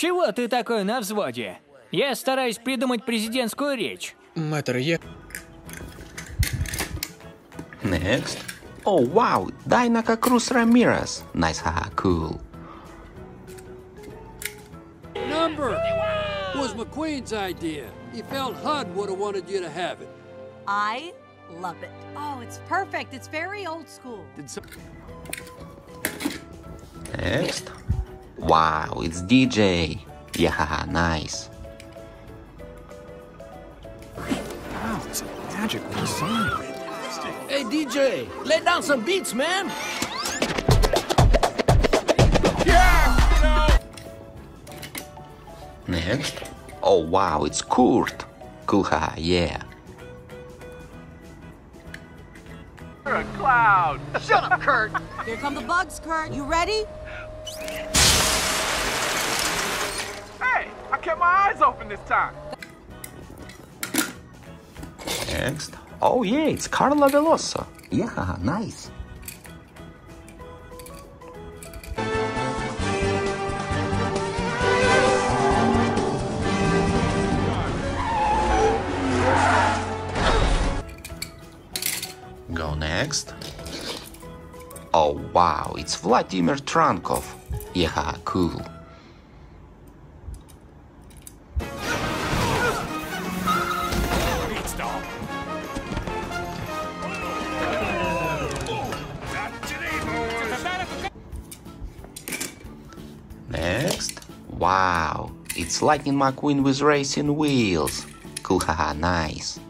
Чего ты такой на взводе? Я стараюсь придумать президентскую речь. Мэтр, я... Next. Oh wow, Dynaka Cruz Ramirez. Nice, haha, cool. Number was McQueen's idea. He felt HUD would have wanted you to have it. I love it. Oh, it's perfect. It's very old school. Next. Wow, it's DJ. Yeah, nice. Wow, it's a magical design. Hey, DJ, lay down some beats, man. Next. Oh wow, it's Kurt. Cool, haha, yeah. There a cloud! Shut up, Kurt! Here come the bugs, Kurt. You ready? Kept my eyes open this time. Next. Oh yeah, it's Carla Veloso. Yeah, nice. Go next. Oh wow, it's Vladimir Trankov. Yeah, cool. It's Lightning McQueen with racing wheels. Cool, haha, nice.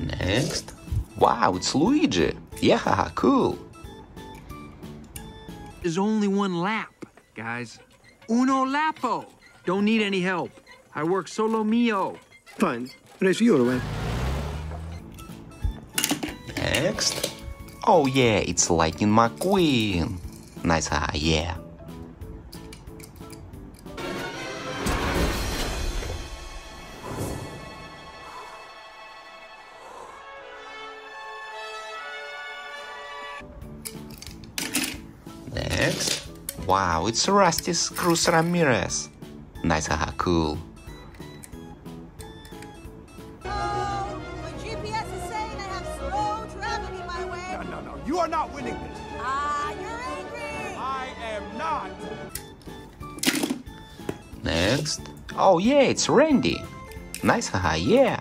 Next. Wow, it's Luigi. Yeah, haha, cool. There's only one lap, guys. Uno lapo. Don't need any help. I work solo mio. Fine. Race for all right? Eh? Next. Oh yeah, it's Lightning McQueen. Nice, haha, yeah. Next. Wow, it's Rust-eze Cruz Ramirez. Nice, haha, cool. Next. Oh yeah, it's Randy. Nice, haha, yeah.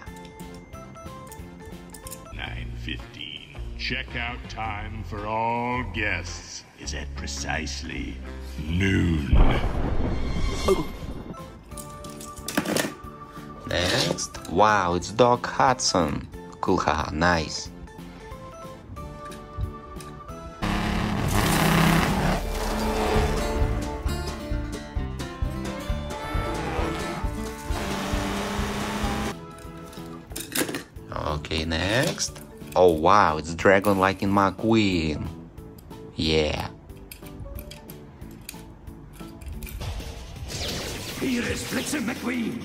9.15. Checkout time for all guests is at precisely noon. Next. Wow, it's Doc Hudson. Cool, haha, nice. Okay, next. Oh wow, it's Dragon Lightning McQueen. Yeah. Hier is Bliksem McQueen.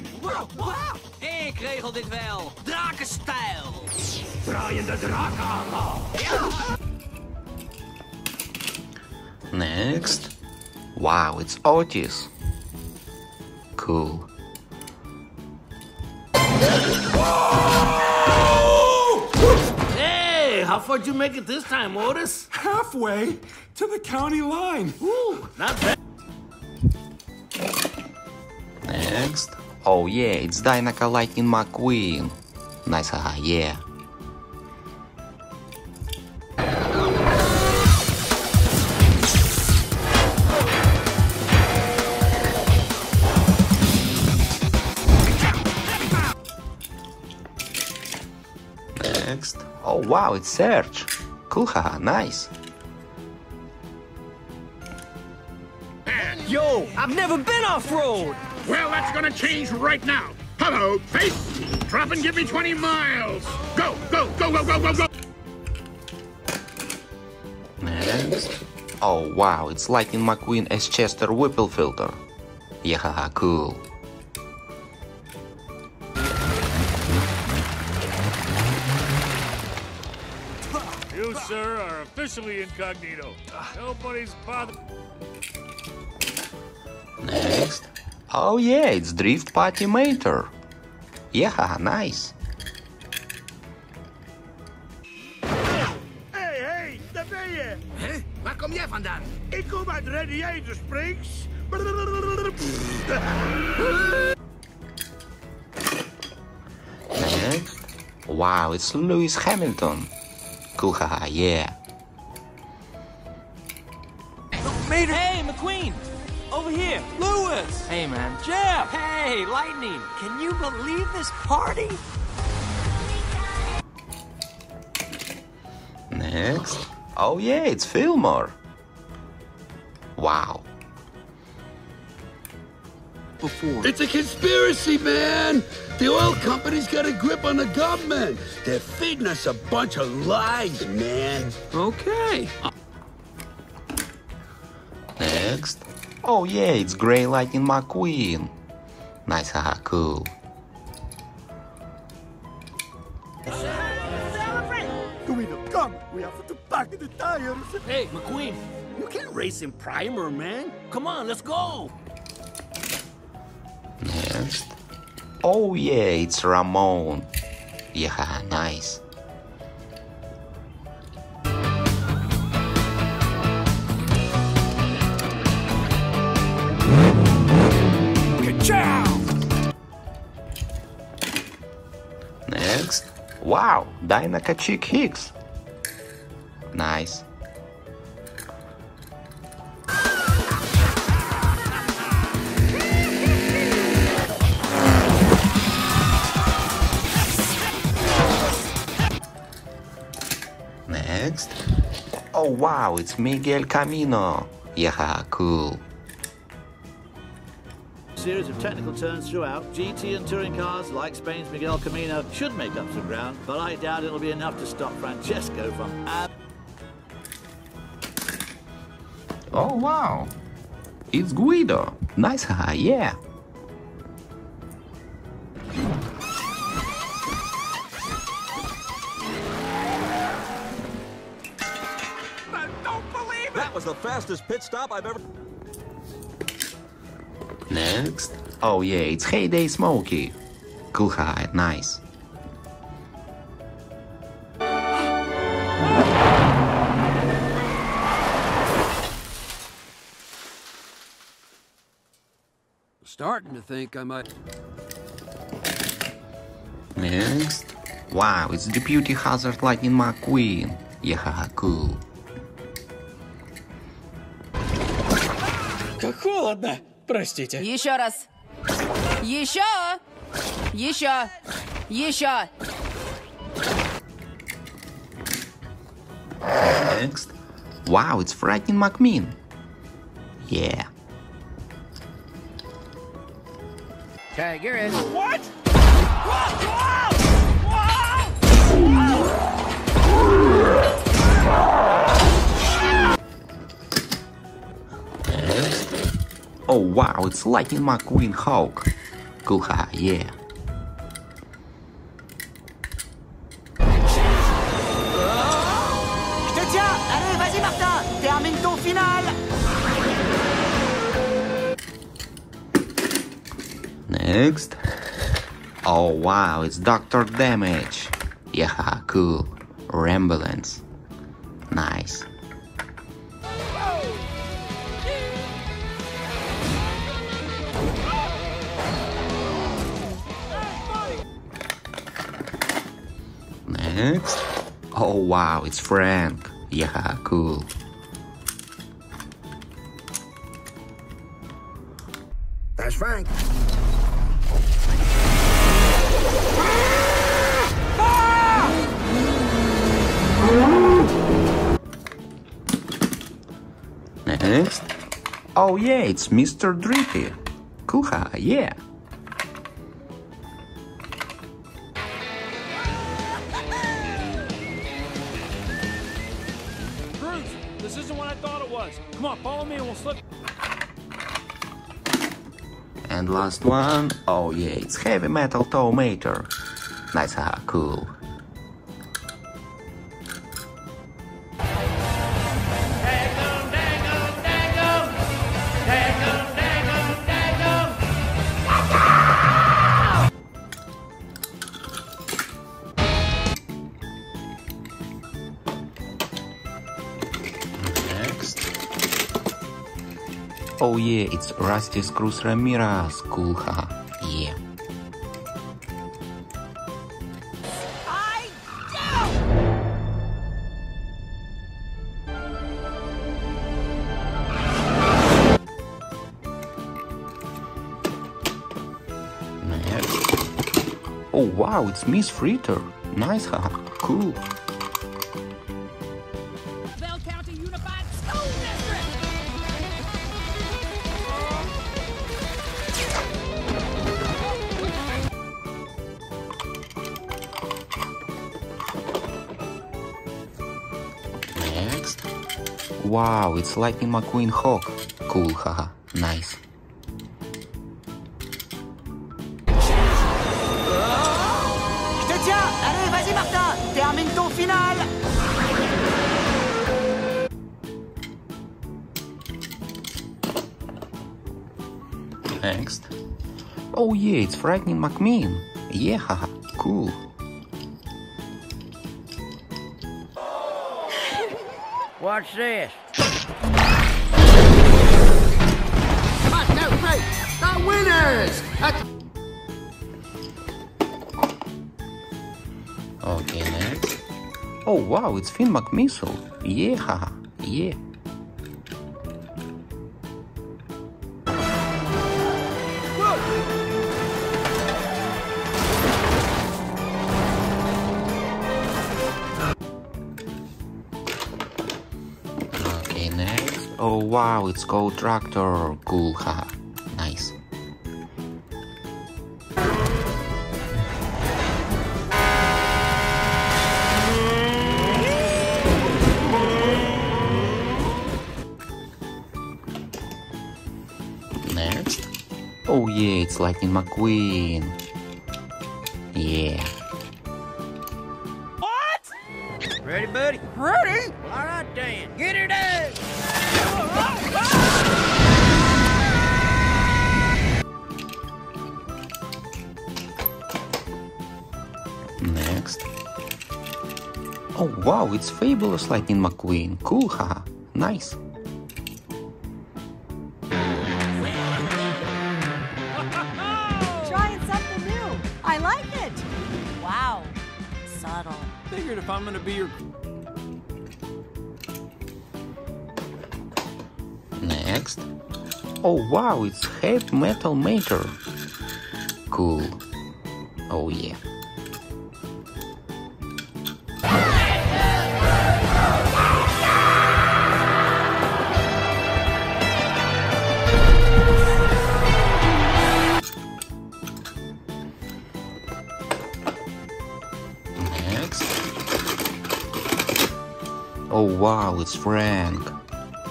Ik regel dit wel. Drakenstijl. Draaiende draken aanval. Next. Wow, it's Otis. Cool. Hey, how far'd you make it this time, Otis? Halfway to the county line. Ooh, not bad. Next. Oh yeah, it's Dinoco Lightning McQueen. Nice, haha, yeah. Wow, it's Sarge. Cool, haha, nice. Yo, I've never been off-road. Well, that's gonna change right now. Hello, face. Drop and give me 20 miles. Go, go, go, go, go, go, go. Next. Oh wow, it's Lightning McQueen as Chester Whipplefilter. Yeah, haha, cool. Officially incognito. Nobody's bothered. Next. Oh yeah, it's Drift Party Mater. Yeah, nice. Hey, hey, daar ben je! Hè? Waar kom jij vandaan? Ik kom uit Radiator Springs. Next. Wow, it's Lewis Hamilton. Cool, yeah. Mater! Hey, McQueen! Over here! Lewis! Hey, man. Jeff! Hey, Lightning! Can you believe this party? Next. Oh yeah, it's Fillmore. Wow. Before. It's a conspiracy, man! The oil company's got a grip on the government. They're feeding us a bunch of lies, man. Okay. Uh, Next. Oh yeah, it's Grey Lightning McQueen. Nice, haha, cool. Come! We have to pack the tires! Hey, McQueen! You can't race in primer, man. Come on, let's go! Next. Oh yeah, it's Ramon. Yeah, nice. Wow, Dinoco Chick Hicks. Nice. Next. Oh wow, it's Miguel Camino. Yeah, cool. Series of technical turns throughout. GT and touring cars, like Spain's Miguel Camino, should make up some ground, but I doubt it'll be enough to stop Francesco from. ab- Oh wow. It's Guido. Nice, haha, yeah. Don't believe it! That was the fastest pit stop I've ever. Next. Oh yeah, it's Heyday Smokey. Cool hat, nice. Starting to think I might... Next. Wow, it's the Deputy Hazzard Lightning McQueen. Yeah, cool. Как холодно! Простите. Еще раз. Еще. Еще. Еще. Next. Wow, it's Frightening McMean. Yeah. Tag, you're in. What? Next. Oh wow, it's Lightning McQueen Hawk. Cool, haha, yeah. Je te tiens Allez, vas-y, Martin Termine ton final Next. Oh wow, it's Doctor Damage. Yeah, cool. Ramblance. Nice. Next. Oh wow, it's Frank. Yeah, cool. That's Frank. Next. Oh yeah, it's Mr. Drippy. Cool, ha, yeah. Isn't what I thought it was. Come on, follow me and we'll slip. And last one. Oh yeah, it's Heavy Metal Tow Mater. Nice, ha, cool. It's Rust-eze Cruz Ramirez. Cool, haha. Yeah. Oh wow, it's Miss Fritter. Nice, haha. Cool. Wow, it's Lightning McQueen Hawk. Cool, haha. Nice. Je te tiens Allez, vas-y, Martin Termine ton final Next. Oh yeah, it's Frightening McMean. Yeah, haha. Cool. Watch this. Cut no break! The winners! Okay, next. Oh wow, it's Finn McMissile. Yeah. Yeah. Wow, it's called Tractor. Cool, haha. Nice. Next. Oh yeah, it's Lightning McQueen. Yeah. Wow, it's Fabulous Lightning McQueen. Cool, haha. Nice. Trying something new. I like it. Wow. Subtle. Figured if I'm gonna be your Next. Oh wow, it's Heavy Metal Mater. Cool. Oh yeah. Wow, it's Frank.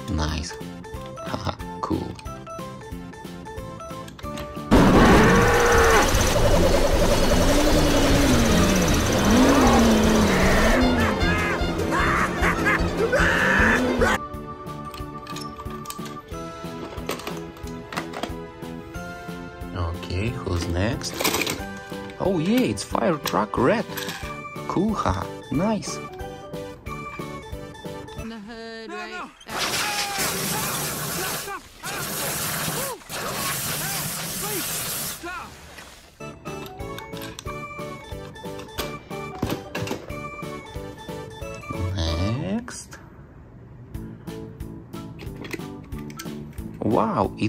Nice. Haha, cool. Okay, who's next? Oh yeah, it's Fire Truck Red. Cool, haha, nice.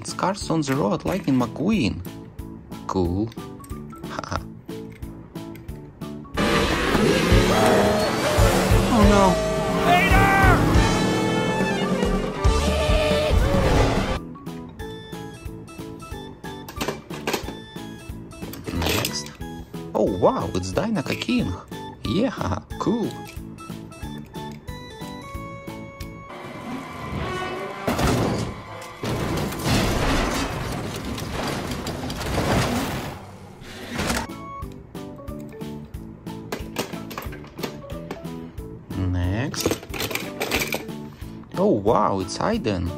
It's Cars on the Road Lightning McQueen. Cool. Oh no. Next. Oh wow, it's Dinoco King. Yeah, outside then?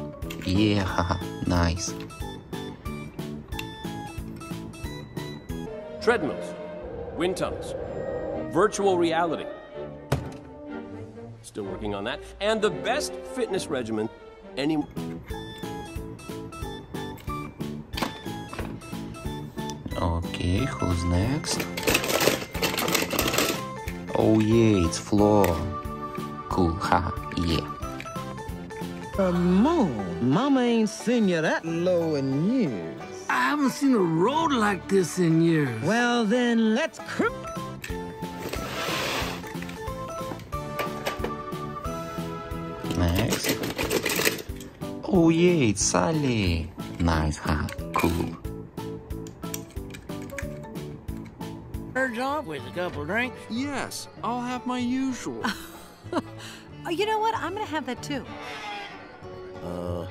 Yeah, nice. Treadmills, wind tunnels, virtual reality. Still working on that. And the best fitness regimen any... Okay, who's next? Oh yeah, it's Flo. Cool, haha, yeah. Come on, Mama ain't seen you that low in years. I haven't seen a road like this in years. Well, then let's cruise. Next. Oh yeah, it's Sally. Nice, haha, cool. Urge off with a couple drinks? Yes, I'll have my usual. Oh, you know what? I'm gonna have that too. Uh,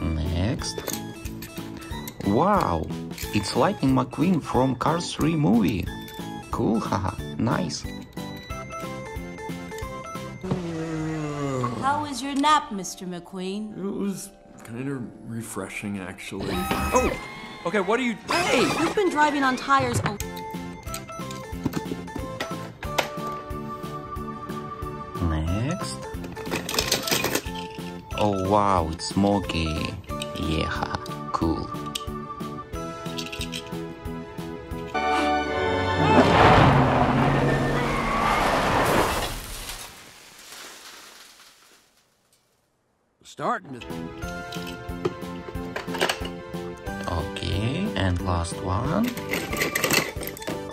Next. Wow, it's Lightning McQueen from Cars 3 movie. Cool, haha, nice. How was your nap, Mr. McQueen? It was kind of refreshing, actually. Oh, okay. What are you? Hey! You've been driving on tires Oh wow, it's Smokey. Yeah, cool. Starting to. Okay, and last one.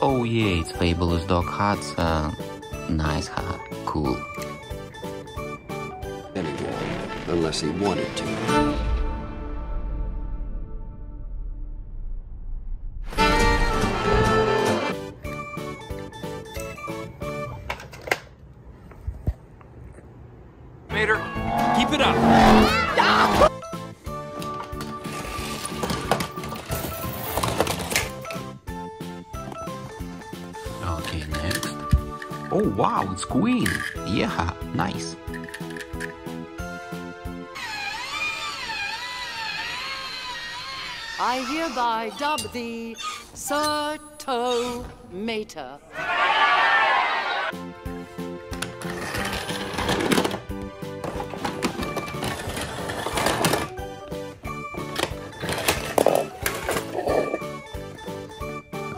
Oh yeah, it's Fabulous Doc Hudson. Uh, nice, haha, cool. Anyway, unless he wanted to. Mater, keep it up. Okay, next. Oh wow, it's Queen. Yeah, nice. I hereby dub thee Sir Tow Mater.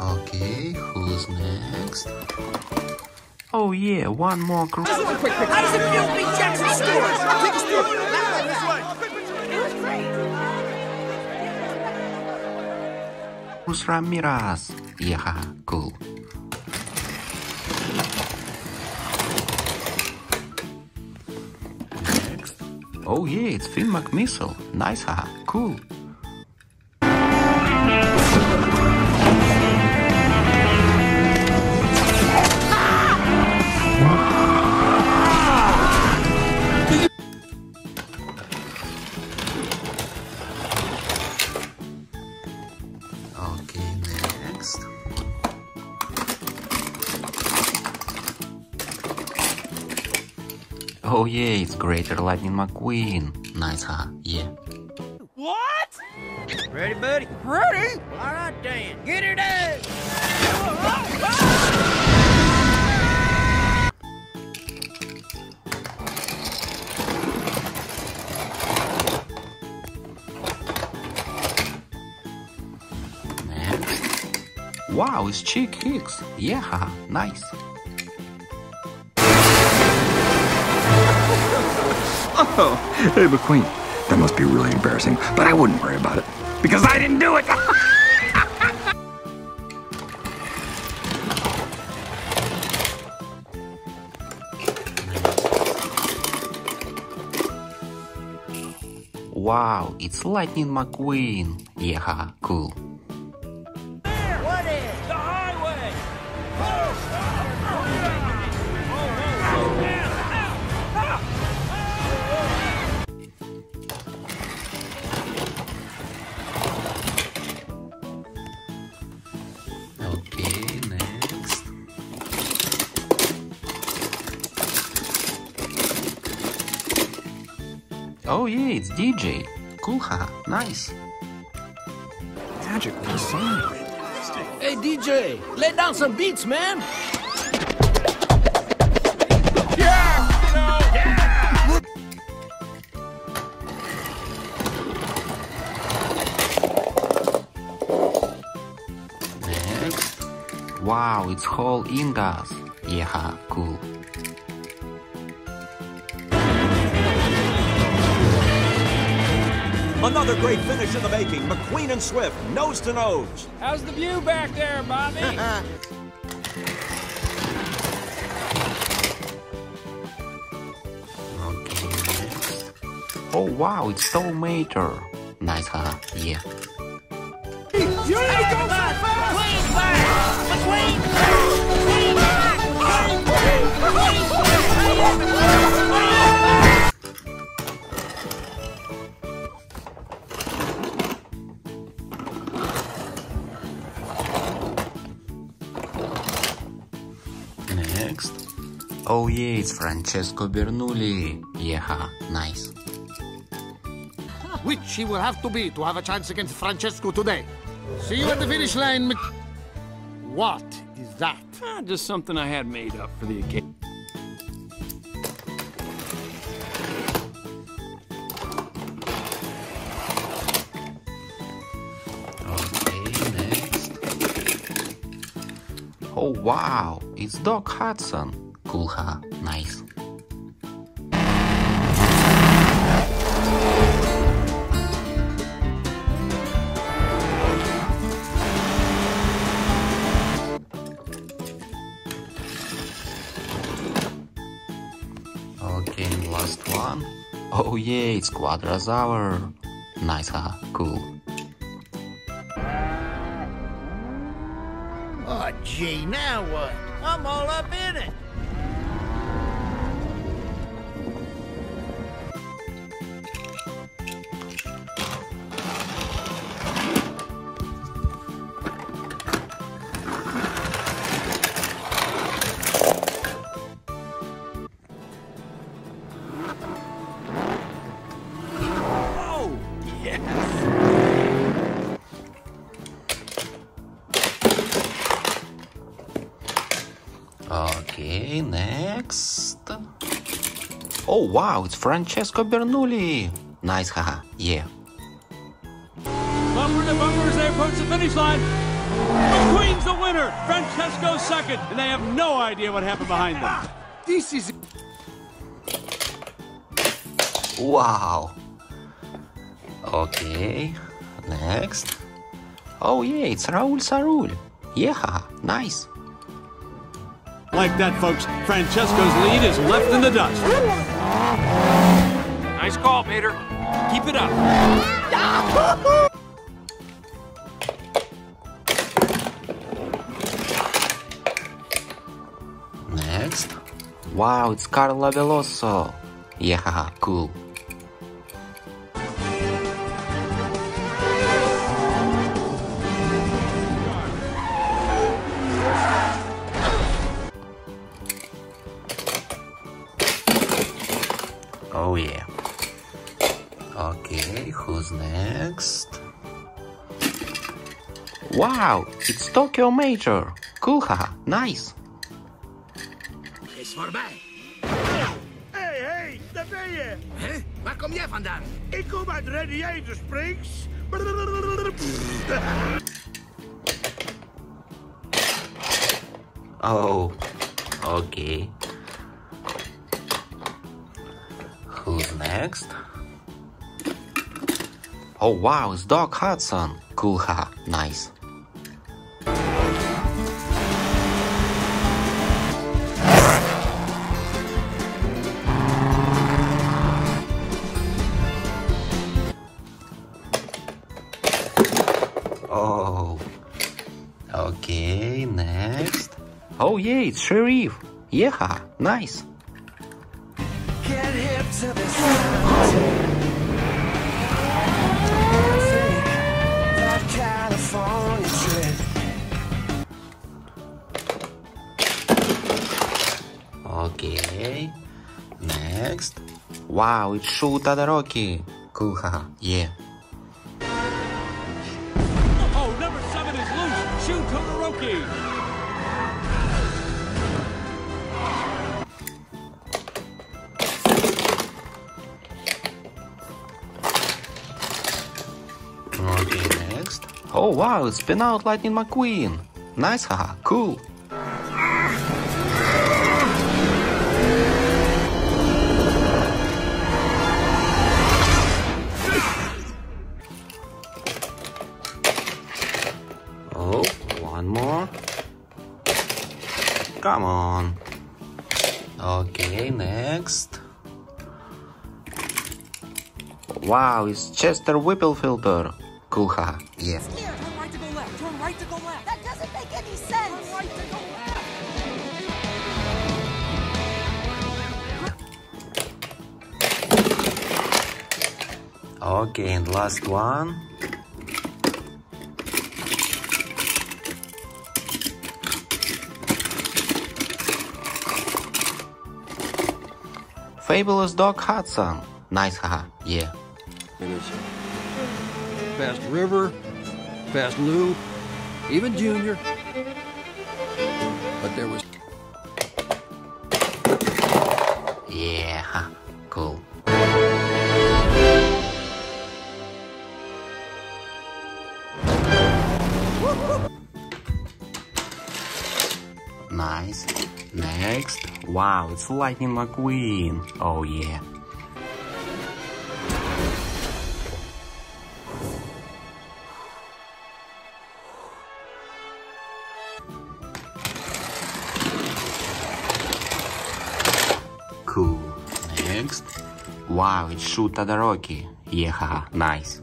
Okay, who's next? Oh yeah, one more crew. How does it feel to be Jackson Stewart? Take us through Ramirez? Yeah, cool. Next. Oh yeah, it's Finn McMissile. Nice, haha, cool. Yeah, it's Greater Lightning McQueen. Nice, huh? Yeah. What? Ready, buddy? Ready? All right, then. Get her done. Next. Wow, it's Chick Hicks. Yeah, haha, nice. Oh, hey, McQueen. That must be really embarrassing, but I wouldn't worry about it because I didn't do it. Wow, it's Lightning McQueen. Yeah, haha, cool. DJ. Cool, haha. Nice. Magic sound. Hey, DJ, lay down some beats, man. Yeah! Yeah! Next. Wow, it's Haul Inngas. Yeah, cool. Another great finish in the making. McQueen and Swift, nose to nose. How's the view back there, Bobby? Oh wow, it's so major. Nice, huh? Yeah. You need to go so fast! McQueen back! McQueen back! McQueen back! McQueen Next. Francesco Bernoulli. Yeah, nice. Which he will have to be to have a chance against Francesco today. See you at the finish line, Mc... What is that? Ah, just something I had made up for the occasion. Okay, next. Oh wow, it's Doc Hudson. Cool, huh? Nice. Okay, last one. Oh yeah, it's Quadrazaur. Nice, huh? Cool. Oh, gee, now what? I'm all up in wow, it's Francesco Bernoulli. Nice, haha. Yeah. Bumper to bumper as they approach the finish line. McQueen's the winner. Francesco's second, and they have no idea what happened behind them. This is... Wow. Okay, next. Oh yeah, it's Raoul ÇaRoule. Yeah, nice. Like that, folks, Francesco's lead is left in the dust. Nice call, Mater. Keep it up. Next. Wow, it's Carla Veloso. Yeah, cool. Wow, it's Tokyo Mater. Cool, haha, nice. Is voorbij. Hey, hey, daar ben je. Hè? Waar kom jij vandaan? Ik kom uit Radiator Springs. Oh, okay. Who's next? Oh wow, it's Doc Hudson. Cool, haha, nice. Yeah, it's Sheriff. Yeah, nice. Okay, next. Wow, it's Shu Todoroki. Cool, haha, yeah. Oh wow, it's Spin Out Lightning McQueen. Nice, haha, cool. Oh, one more. Come on. Okay, next. Wow, it's Chester Whipplefilter. Cool, haha, yeah. Last one. Fabulous Doc Hudson. Nice, haha, yeah. It's past River, past Lou, even Junior. But there was Yeah, Wow, it's Lightning McQueen. Oh yeah. Cool. Next. Wow, it's Shu Todoroki. Yeah, nice.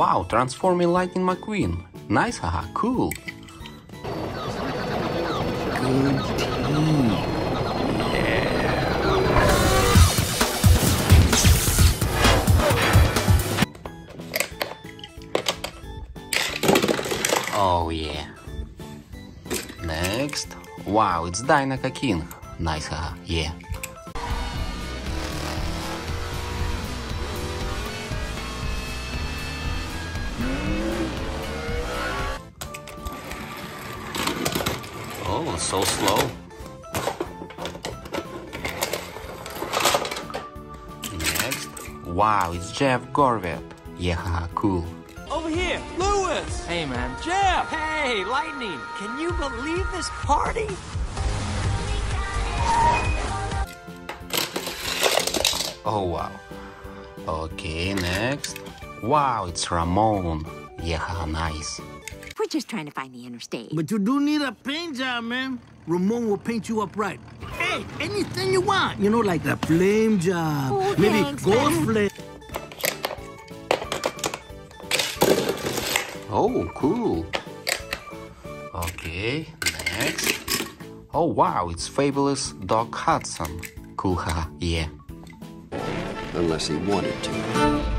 Wow, transforming Lightning McQueen. Nice, haha, cool. Good. Oh yeah. Next. Wow, it's Dinoco King. Nice, haha, yeah. So slow. Next. Wow, it's Jeff Gorvette. Yeah, cool. Over here, Lewis. Hey, man. Jeff. Hey, Lightning. Can you believe this party? Oh wow. Okay, next. Wow, it's Ramon. Yeah, nice. We're just trying to find the interstate. But you do need a paint job, man. Ramon will paint you up right. Hey, anything you want. You know, like a flame job. Oh, Maybe thanks, gold man. flame. Oh, cool. Okay, next. Oh wow, it's fabulous Doc Hudson. Cool, haha, yeah. unless he wanted to.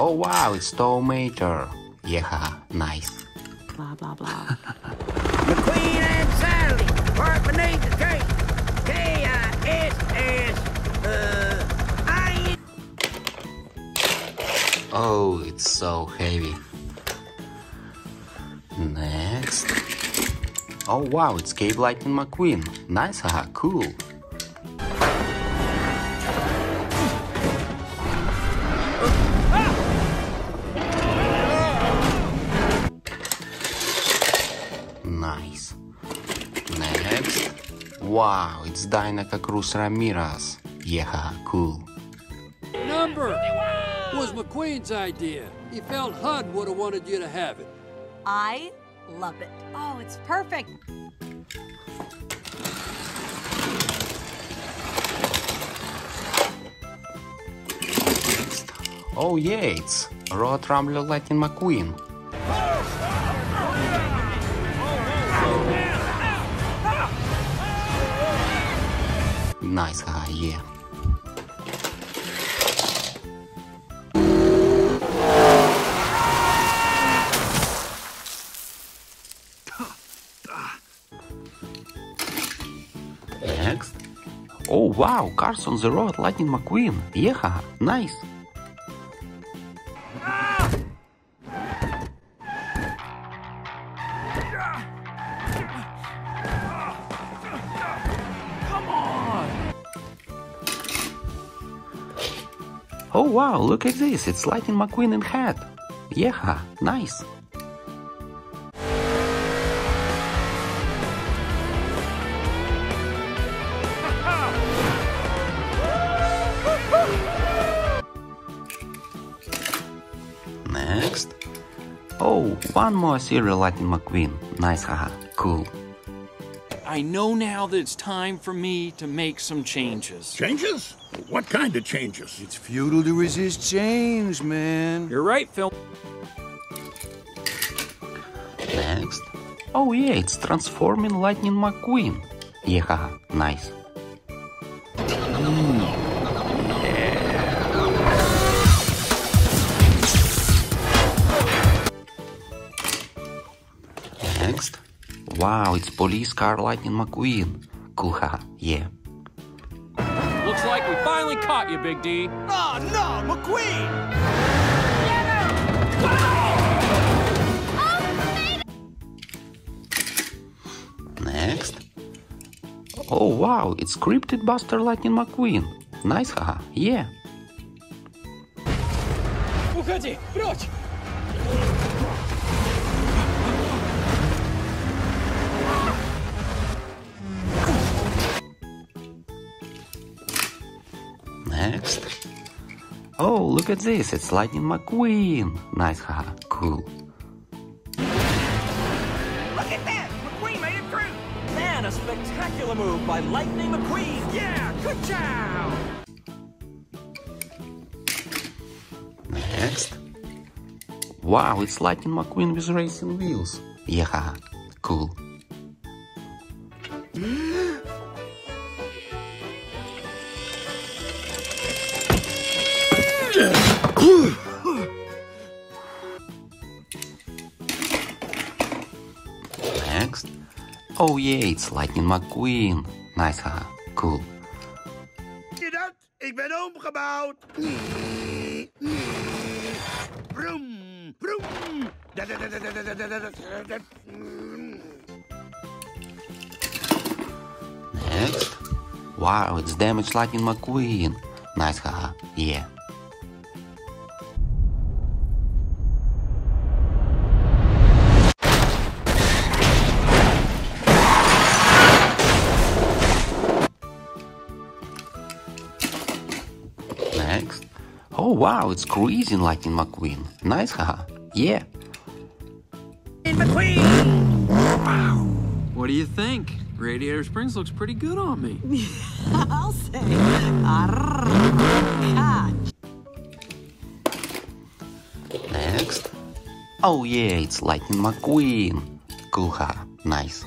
Oh wow, it's Tow Mater. Yeah, haha, nice. Blah, blah, blah. McQueen and Sally, part beneath the tree. K-I-S-S, uh, I... Oh, it's so heavy. Next. Oh wow, it's Cape Lightning McQueen. Nice, haha, cool. Wow, it's Dinoco Cruz Ramirez. Yeah, cool. Number was McQueen's idea. He felt Hud would have wanted you to have it. I love it. Oh, it's perfect. Oh yeah, it's Road Rambler Lightning McQueen. Nice, haha, yeah. Next. Oh wow, cars on the road, Lightning McQueen. Yeah, nice. Wow, look at this, it's Lightning McQueen in hat. Yeah, nice. Next. Oh, one more serial Lightning McQueen. Nice, haha, cool. I know now that it's time for me to make some changes. Changes? What kind of changes? It's futile to resist change, man. You're right, Phil. Next. Oh yeah, it's transforming Lightning McQueen. Yeah, haha, nice. Wow, it's police car Lightning McQueen. Cool, haha, yeah. Looks like we finally caught you, Big D. Oh, no, McQueen! Next. Oh wow, it's scripted Buster Lightning McQueen. Nice, haha, yeah. Уходи, прочь! Oh, look at this, it's Lightning McQueen. Nice, haha, cool. Look at that! McQueen made it through! Man, a spectacular move by Lightning McQueen! Yeah, good job! Next. Wow, it's Lightning McQueen with racing wheels. Yeah, haha, cool. Next. Oh yeah, it's Lightning McQueen. Nice, huh? Cool. Je dat? Ik ben omgebouwd. Broom, broom. Next. Wow, it's damaged Lightning McQueen. Nice, haha. Yeah. Wow, it's cruising like Lightning McQueen. Nice, haha, yeah. In between. Wow. What do you think? Radiator Springs looks pretty good on me. I'll say. Next. Oh yeah, it's Lightning McQueen. Cool, haha, nice.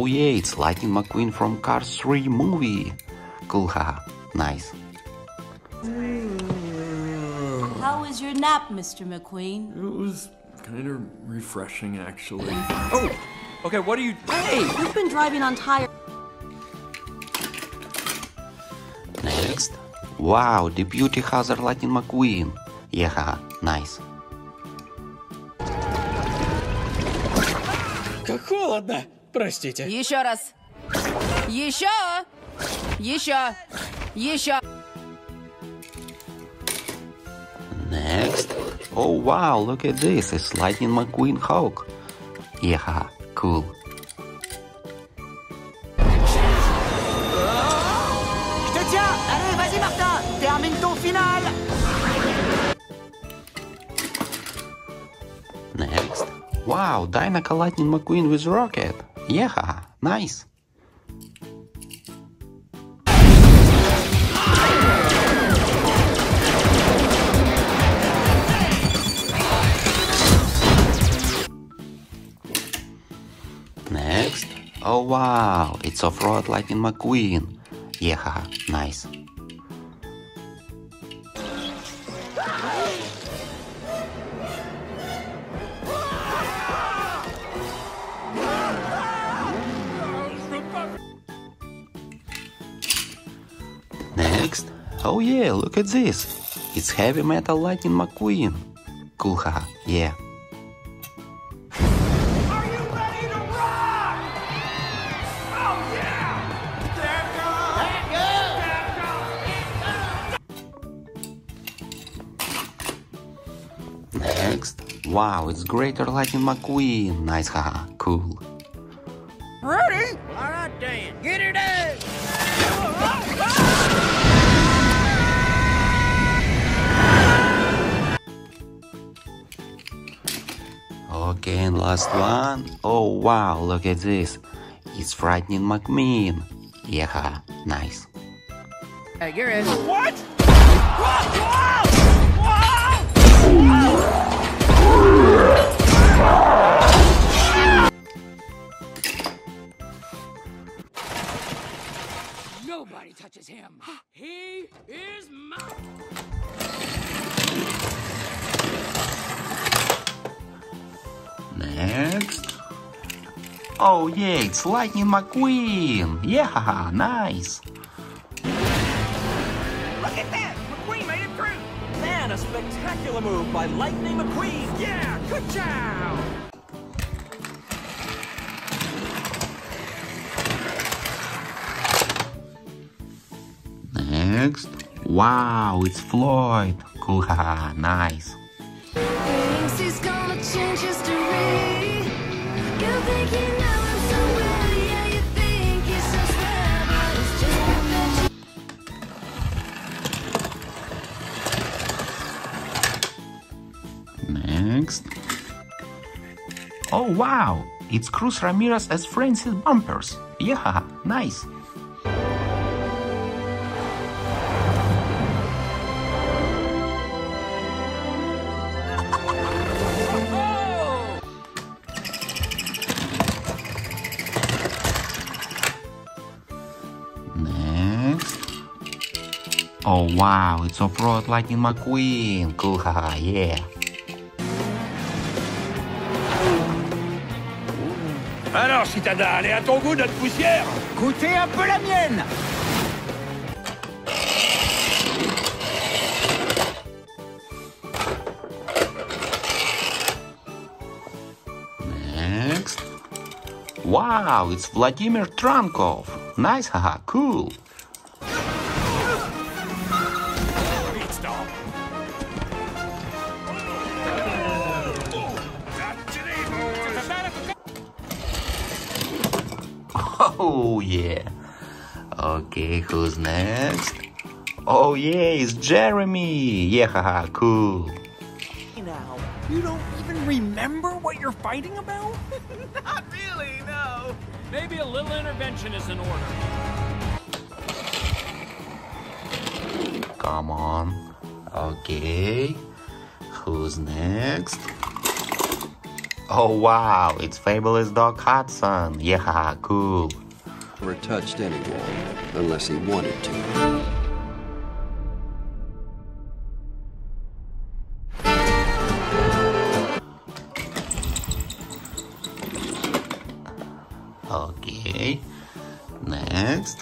Oh yeah, it's Lightning McQueen from Cars 3 movie. Cool, haha. Nice. How was your nap, Mr. McQueen? It was kind of refreshing, actually. oh! Okay, what are you... Hey! You've been driving on tire... Next. Wow, the Deputy Hazzard Lightning McQueen. Yeah, haha. Nice. Как холодно! Простите. Еще раз. Еще. Еще. Еще. Next. Oh wow, look at this. It's Lightning McQueen Hawk. Yeah, cool. Te tiens Allez, vas-y Martin Termine ton final Next. Wow, Dinoco Lightning McQueen with rocket. Yeah, nice. Next. Oh wow, it's off-road Lightning McQueen. Yeah, nice. Oh yeah, look at this. It's Heavy Metal Lightning McQueen. Cool, haha, yeah. Next. Wow, it's Greater Lightning McQueen. Nice, haha, cool. Last one. Oh wow, look at this. It's Frightening McMean. Yeah, haha, nice. Hey, you're in. What? Nobody touches him. He is mine. Next. Oh yeah, it's Lightning McQueen. Yeah, haha, nice. Look at that! McQueen made it through! Man, a spectacular move by Lightning McQueen! Yeah, good job! Next. Wow, it's Floyd. Cool, haha, nice. Next. Oh wow, it's Cruz Ramirez as Francis Bumpers. Yeah, nice. Wow, it's off-road Lightning McQueen. Cool, haha, yeah. Alors, citadin, elle est à ton goût, notre poussière Goûtez un peu la mienne Next. Wow, it's Vladimir Trunkov. Nice, haha, cool. Yeah. Okay, who's next? Oh yeah, it's Jeremy. Yeah, haha, cool. Now, you don't even remember what you're fighting about? Not really, no. Maybe a little intervention is in order. Come on. Okay. Who's next? Oh wow, it's Fabulous Doc Hudson. Yeah, haha, cool. Never touched anyone unless he wanted to. Okay. Next.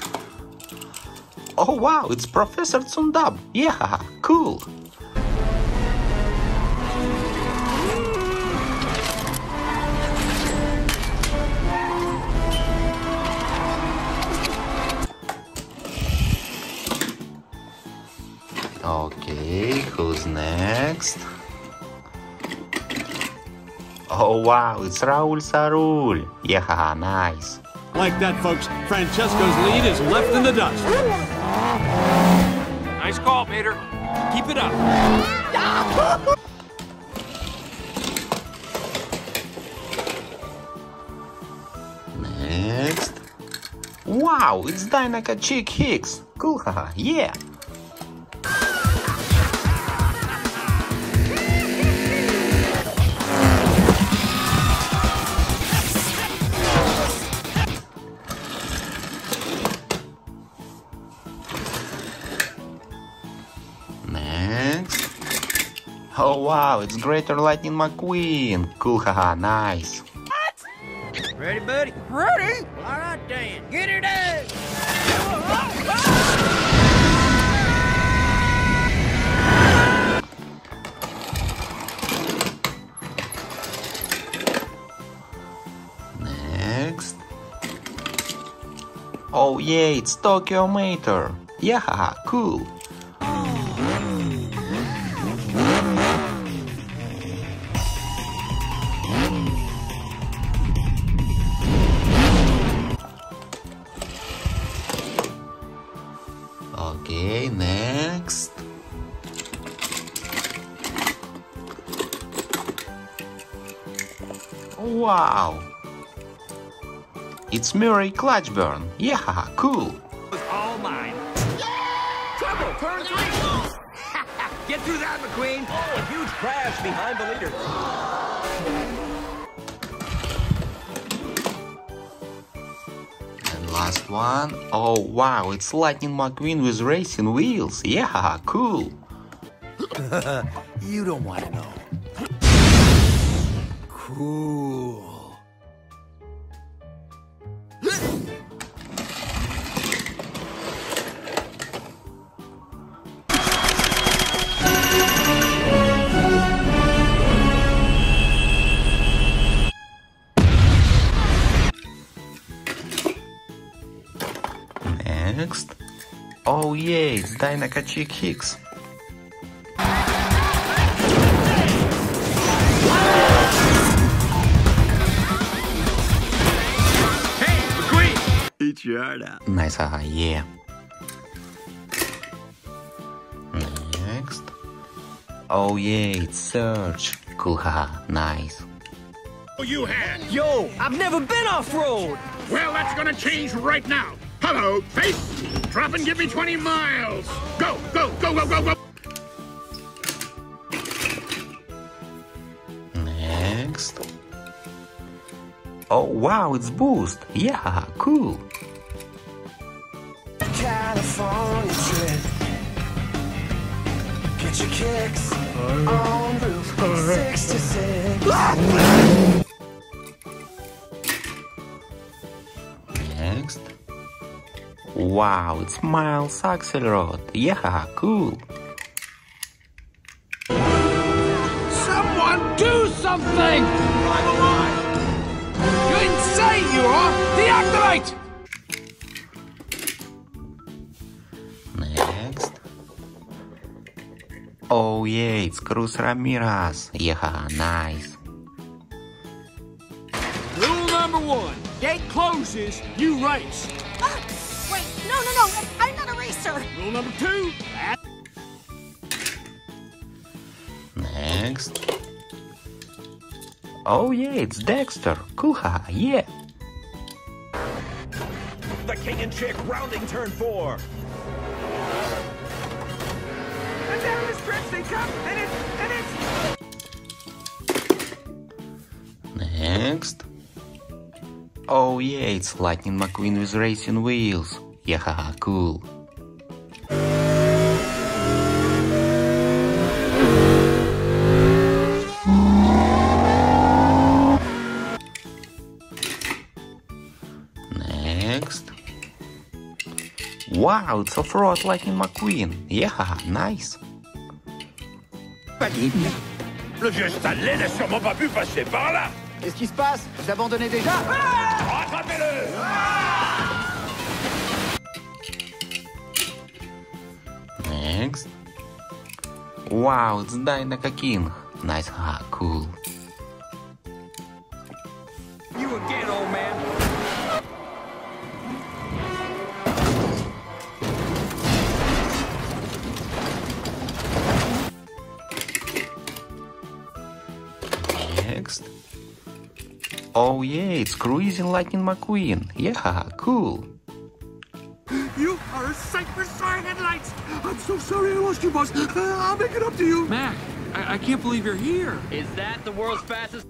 Oh wow, it's Professor Zündapp. Yeah, cool. Next? Oh wow, it's Raoul ÇaRoule. Yeah, nice. Like that, folks, Francesco's lead is left in the dust. Nice call, Peter. Keep it up. Next. Wow, it's Dinoco Chick Hicks. Cool, haha, yeah. Wow, it's Greater Lightning McQueen. Cool, haha, nice. Ready, buddy? Ready? All right, Dan. Get her done. Next. Oh yeah, it's Tokyo Mater. Yeah, haha, cool. It's Murray Clutchburn. Yeah, haha, cool. was all mine. Trouble, turn three. Get through that, McQueen. A huge crash behind the leader. And last one. Oh wow, it's Lightning McQueen with racing wheels. Yeah, cool. you don't want to know. Cool. Your heart out. Nice, haha, yeah. Next. Oh yeah, it's Sarge. Cool, haha, nice. Oh, you had. Yo, I've never been off-road. Well, that's gonna change right now. Hello, face. Drop and give me 20 miles. Go, go, go, go, go, go. Next. Oh wow, it's Boost. Yeah, cool. California trip. Get your kicks on Route 66. Wow, it's Miles Axelrod. Yeah, cool. Someone do something! I'm alive! You're insane, you are! Deactivate! Next. Oh yeah, it's Cruz Ramirez. Yeah, nice. Rule number one gate closes, you race. Not. Rule number two Next. Oh yeah, it's Dexter. Cool, haha, yeah. The king and chick rounding turn four. And down the stretch they come, and it's, and it's... Next. Oh yeah, it's Lightning McQueen with racing wheels. Yeah, haha, cool. Wow, it's off-road Lightning McQueen. Yeah, haha, nice. Le vieux Stanley n'a sûrement pas pu passer par là. Qu'est-ce qui se passe Vous abandonnez déjà ah Rattrapez-le Next. Wow, it's Dinoco King. Nice, haha, cool. You again, Oh yeah, it's Cruising Lightning McQueen. Yeah, haha, cool. You are a sight for sore headlights! I'm so sorry I lost you, boss. Uh, I'll make it up to you. Mac, I, I can't believe you're here. Is that the world's fastest?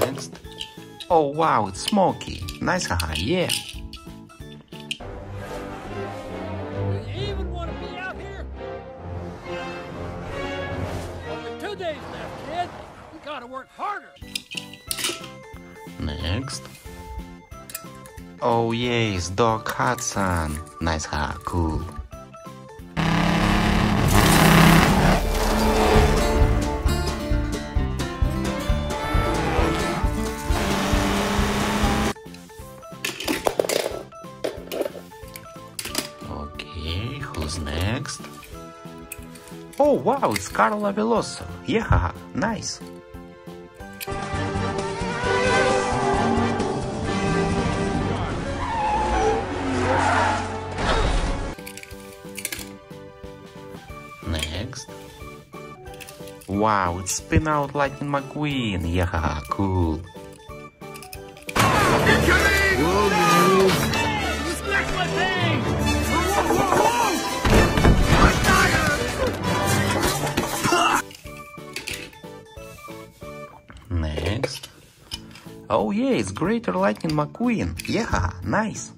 Next. Oh wow, it's smoky. Nice, haha, yeah. Yes, Doc Hudson. Nice hair, cool. Okay, who's next? Oh wow, it's Carla Veloso. Yeah, nice. Wow, it's Spin Out Lightning McQueen. Yeah, cool. Next. Oh yeah, it's Greater Lightning McQueen. Yeah, nice.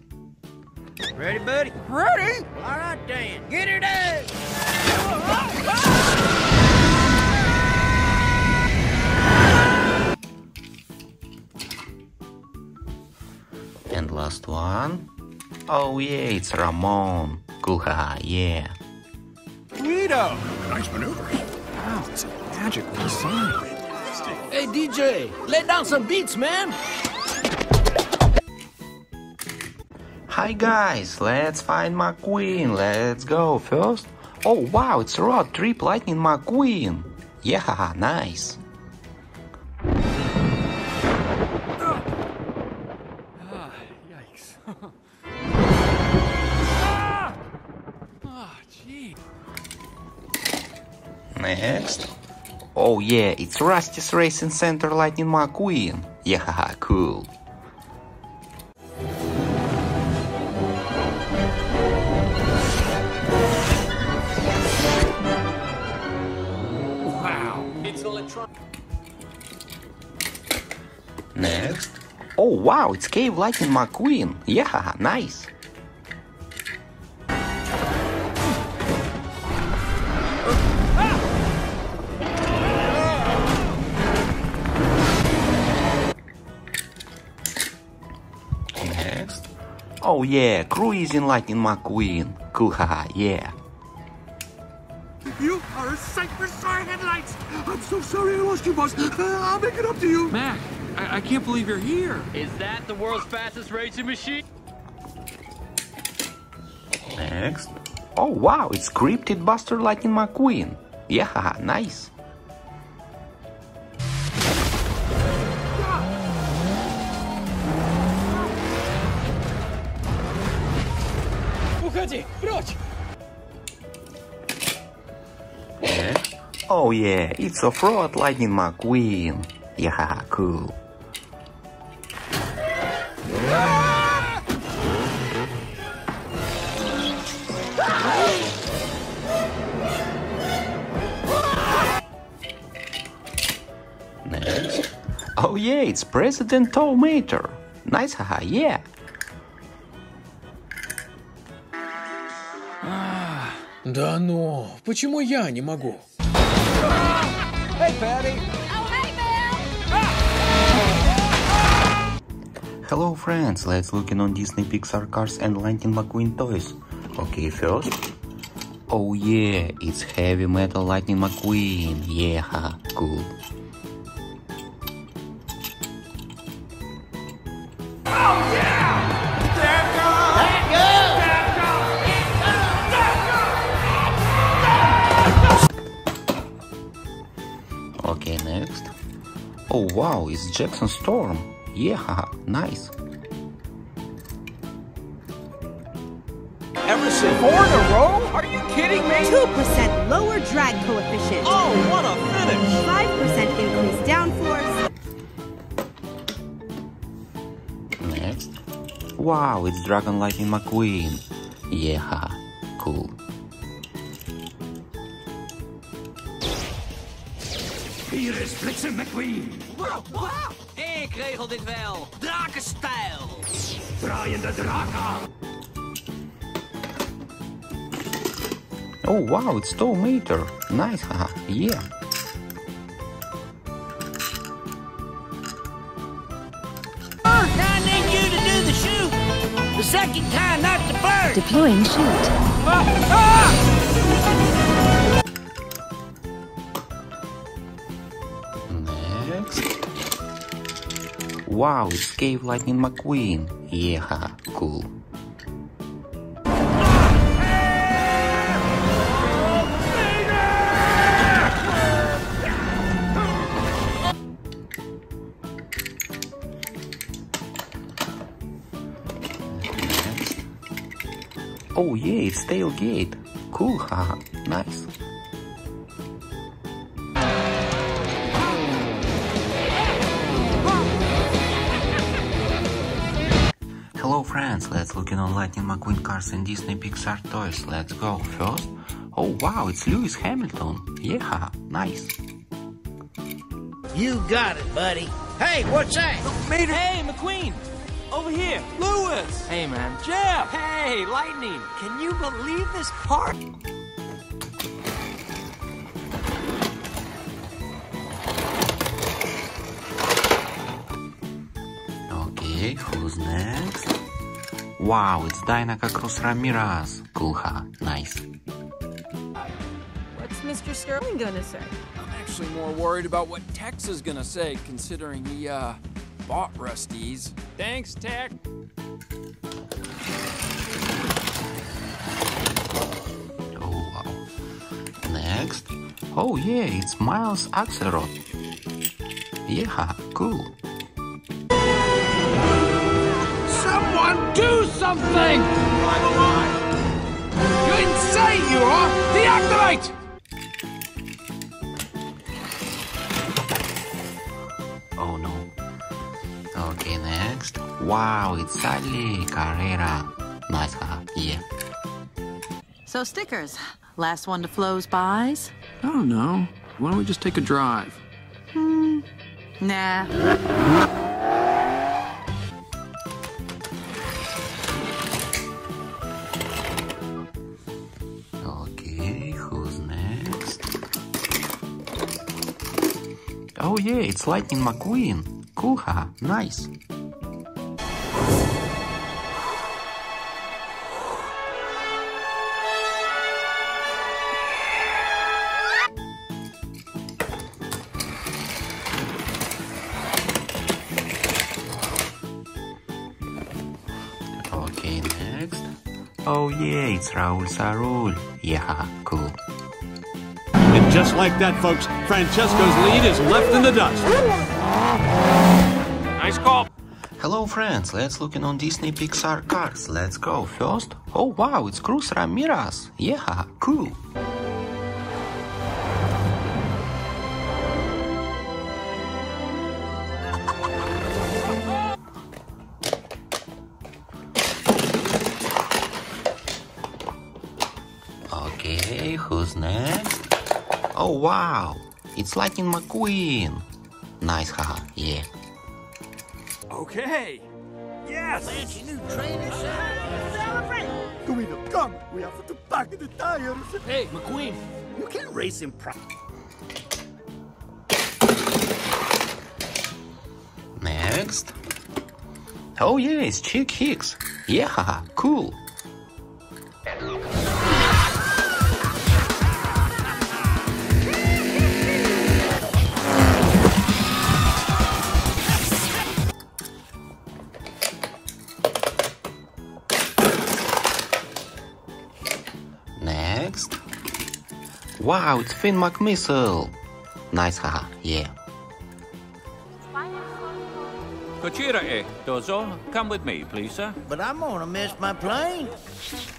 Ready, buddy? Ready? All right, Dan. Get her done. Last one. Oh yeah, it's Ramon. Cool, yeah. Guido. Nice maneuvers. Wow, it's a magical design. Hey, DJ, lay down some beats, man. Hi guys, let's find McQueen. Let's go first. Oh wow, it's Rod Trip Lightning McQueen. Yeah, nice. Next. Oh yeah, it's Rust-eze Racing Center Lightning McQueen. Yeah, cool. Wow. It's electronic. Next. Oh wow, it's Cave Lightning McQueen. Yeah, nice. Oh yeah, Cruising Lightning McQueen. Cool, haha, yeah. You are a sight for sore headlights. I'm so sorry I lost you, boss. Uh, I'll make it up to you. Mac, I, I can't believe you're here. Is that the world's fastest racing machine? Next. Oh wow, it's Cryptid Buster Lightning McQueen. Yeah, nice. Eh? Oh yeah, it's a fraud Lightning McQueen. Yeah, cool. Next. Oh yeah, it's President Tow Mater. Nice, haha, yeah. Да ну, почему я не могу? Hey, Patty. Hello friends, let's looking on Disney Pixar cars and Lightning McQueen toys. Okay, first. Oh yeah, it's Heavy Metal Lightning McQueen. Yeah, haha, cool. Oh wow, it's Jackson Storm. Yeah, nice. Emerson, four in a row? Are you kidding me? 2% lower drag coefficient. Oh, what a finish! 5% increased downforce. Next. Wow, it's Dragon Lightning McQueen. Yeah, cool. Is Bliksem McQueen. Ik regel dit wel. Drakenstijl. Draaiende draak aan. Oh wow, it's Tow Mater. Nice, haha, yeah. The second kind, not the first. Deploying chute. Next. Ah! Ah! Wow, it's Cave Lightning McQueen. Yeah, cool. Oh yeah, it's tailgate. Cool, haha, nice. Let's look in on Lightning McQueen cars and Disney Pixar toys. Let's go. First, oh wow, it's Lewis Hamilton. Yeah, nice. You got it, buddy. Hey, what's that? Mater. Hey, McQueen. Over here. Lewis. Hey, man. Jeff. Hey, Lightning. Can you believe this part? Wow, it's Dinoco Cruz Ramirez. Cool, haha, nice. What's Mr. Sterling gonna say? I'm actually more worried about what Tex is gonna say, considering he, uh, bought Rust-eze. Thanks, Tex. Oh wow. Next. Oh yeah, it's Miles Axelrod. Yeah, cool. Something! I'm alive! You're insane, you are! Deactivate! Oh no. Okay, next. Wow, it's Sally Carrera. Nice, haha, yeah. So stickers. Last one to Flo's buys? I don't know. Why don't we just take a drive? Hmm. Nah. It's Lightning McQueen. Cool, haha, nice. Okay, next. Oh yeah, it's Raoul ÇaRoule. Yeah, cool. Just like that, folks, Francesco's lead is left in the dust. Nice call. Hello friends, let's look in on Disney Pixar cars. Let's go. First, oh wow, it's Cruz Ramirez. Yeah, cool. Wow, it's Lightning McQueen. Nice, haha, yeah. Okay. Yes! Fancy new trainer set. Celebrate! Guido, come! We have to pack the tires. Hey, McQueen. You can't race in pro. Next. Oh yeah, it's Chick Hicks. Yeah, haha, cool. Wow, it's Finn McMissile. Nice, haha, yeah. Kochira, eh, Dozo, come with me, please, sir. But I'm gonna miss my plane.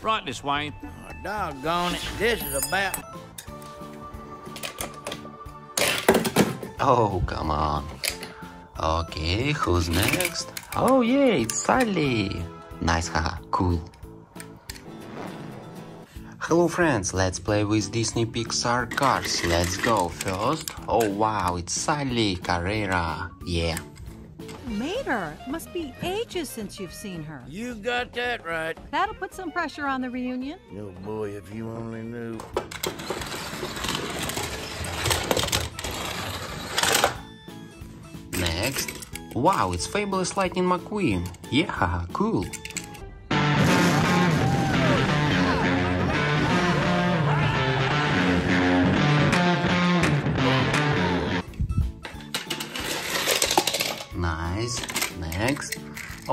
Right this way. Oh, doggone it. This is about. Oh, come on. Okay, who's next? Oh yeah, it's Sally. Nice, haha, cool. Hello friends, let's play with Disney Pixar cars. Let's go. First, oh wow, it's Sally Carrera. Yeah. Mater, must be ages since you've seen her. You got that right. That'll put some pressure on the reunion. Oh boy, if you only knew. Next. Wow, it's Fabulous Lightning McQueen. Yeah, haha, cool.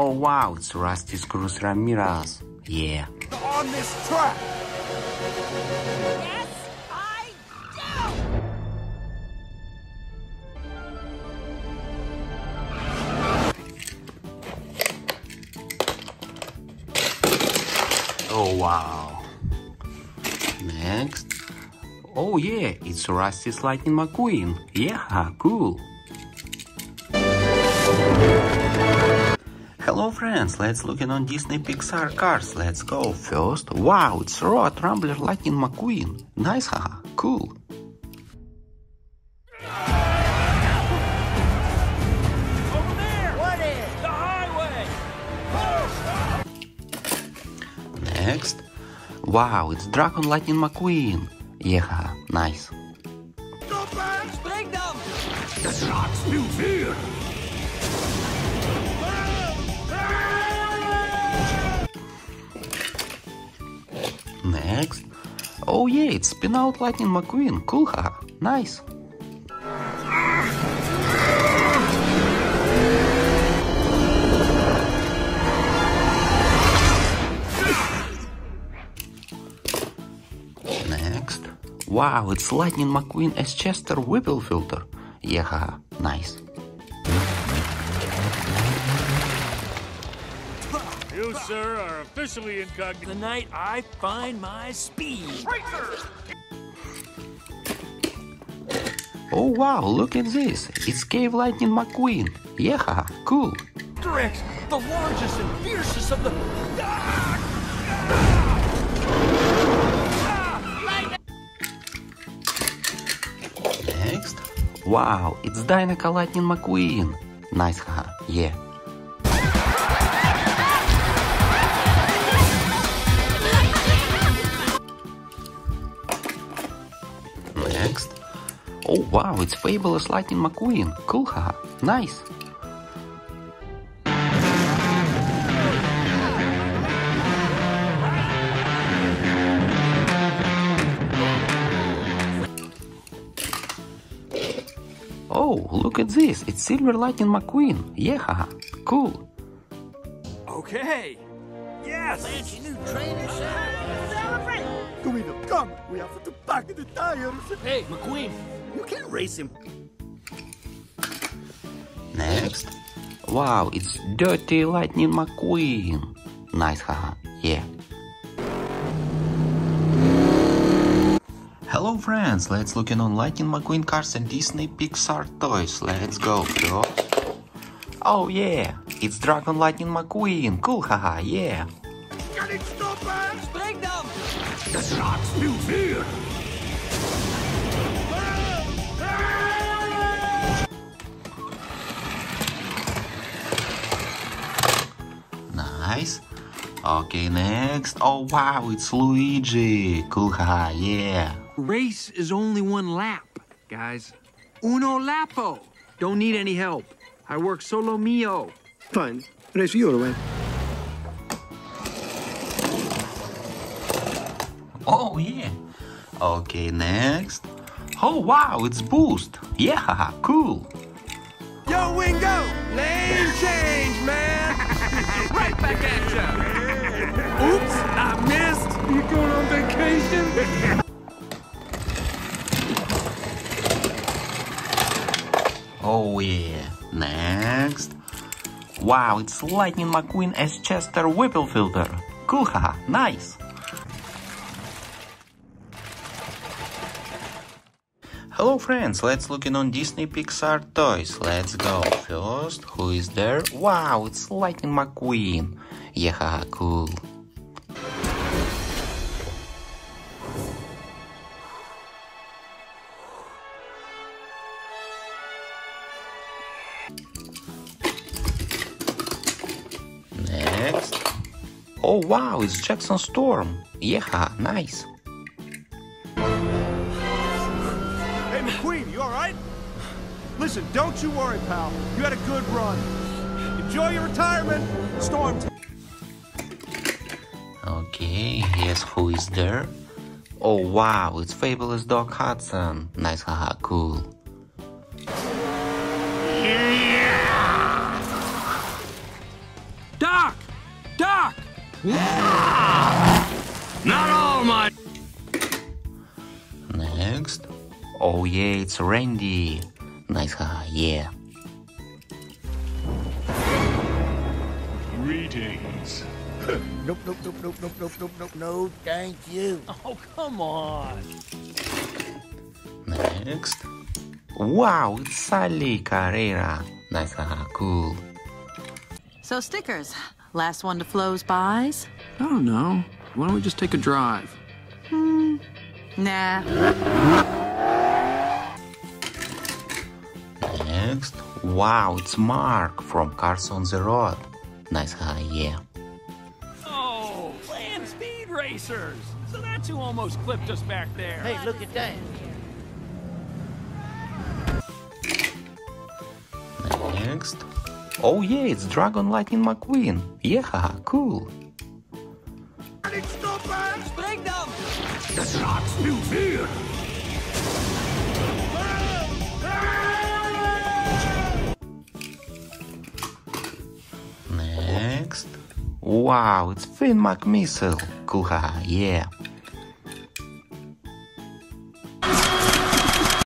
Oh wow, it's Rusty Cruz Ramirez. Yeah. On this track! Yes, I Oh wow. Next. Oh yeah, it's Rust-eze Lightning McQueen. Yeah, cool. Hello friends, let's look in on Disney Pixar cars. Let's go. First, wow, it's Road Rambler Lightning McQueen. Nice, haha, cool. Over there! What is? The highway! Next. Wow, it's Dragon Lightning McQueen. Yeah, nice. Spring them! Das Rats nu weer! Next. Oh yeah, it's Spin Out Lightning McQueen. Cool, haha. Nice. Next. Wow, it's Lightning McQueen as Chester Whipplefilter. Yeah, haha. nice. Sir, are officially incognito. The night I find my speed. Oh wow, look at this. It's Cave Lightning McQueen. Yeah, cool. Rex, the largest and fiercest of the. Next. Wow, it's Dinoco Lightning McQueen. Nice, haha. Yeah. Oh wow, it's Fabulous Lightning McQueen. Cool, haha. Nice. Oh, look at this. It's Silver Lightning McQueen. Yeah, haha. Cool. Okay. Yes! Fancy new training set. Celebrate! Guido, come! We have to pack the tires! Hey, McQueen, you can't race him. Next. Wow, it's Dirty Lightning McQueen. Nice, haha. Yeah. Hello friends, let's look in on Lightning McQueen cars and Disney Pixar toys. Let's go, bro. Oh yeah, it's Dragon Lightning McQueen. Cool, haha, yeah. Kan ik stoppen? Spring them! Das Rats nu weer! Nice. Okay, next. Oh wow, it's Luigi. Cool, haha, yeah. Race is only one lap, guys. Uno lapo. Don't need any help. I work solo mio. Fine. Race your way. Oh yeah. Okay, next. Oh wow, it's Boost. Yeah, haha, cool. Yo, Wingo! name change, man! right back at ya! Oops, I missed! You going on vacation? Oh yeah. Next. Wow, it's Lightning McQueen as Chester Whipplefilter. Cool, haha, nice. Hello friends, let's look in on Disney Pixar toys. Let's go. First, who is there? Wow, it's Lightning McQueen. Yeah, cool. Next. Oh wow, it's Jackson Storm. Yeah, nice. Listen, don't you worry, pal. You had a good run. Enjoy your retirement. Storm. Okay, yes, who is there? Oh wow, it's Fabulous Doc Hudson. Nice, haha, cool. Yeah! Doc! Doc! Not all my. Next. Oh yeah, it's Randy. Nice, haha, yeah. Greetings. Nope, nope, nope, nope, nope, nope, nope, nope, no, thank you. Oh, come on. Next. Wow, it's Sally Carrera. Nice, haha, cool. So, stickers. Last one to Flo's buys? I don't know. Why don't we just take a drive? Hmm. Nah. Next. Wow, it's Mark from Cars on the Road. Nice, haha, yeah. Oh, land speed racers. So that's who almost clipped us back there. Hey, look at that. Next. Oh yeah, it's Dragon Lightning McQueen. Yeah, haha, cool. Spring them! Das Rad spielt viel. Wow, it's Finn McMissile! Kuha, yeah!